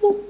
Whoop.